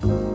Música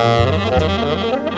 Música